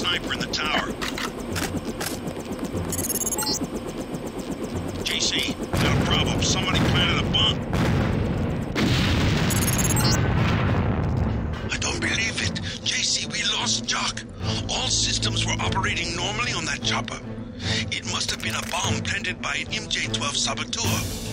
sniper in the tower. JC, got problem. Somebody planted a bomb. I don't believe it. JC, we lost Jock. All systems were operating normally on that chopper. It must have been a bomb planted by an MJ-12 saboteur.